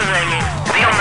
Israeli.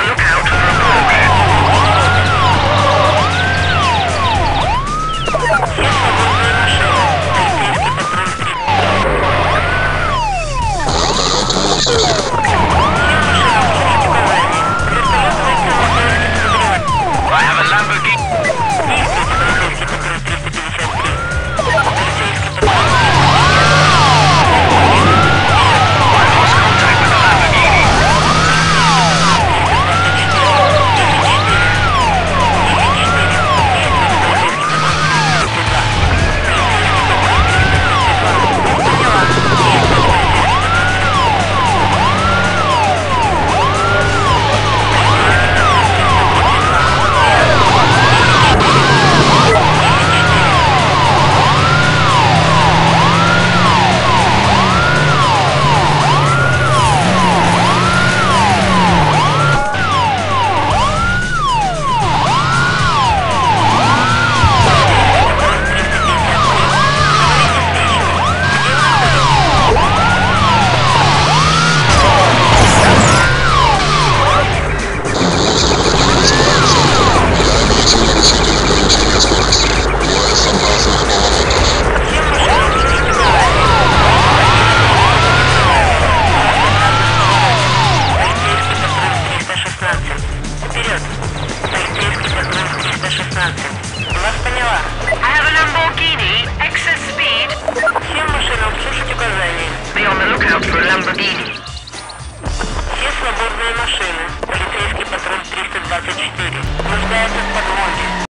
Билли. Все свободные машины. Полицейский патруль 324. Нуждается в подводе.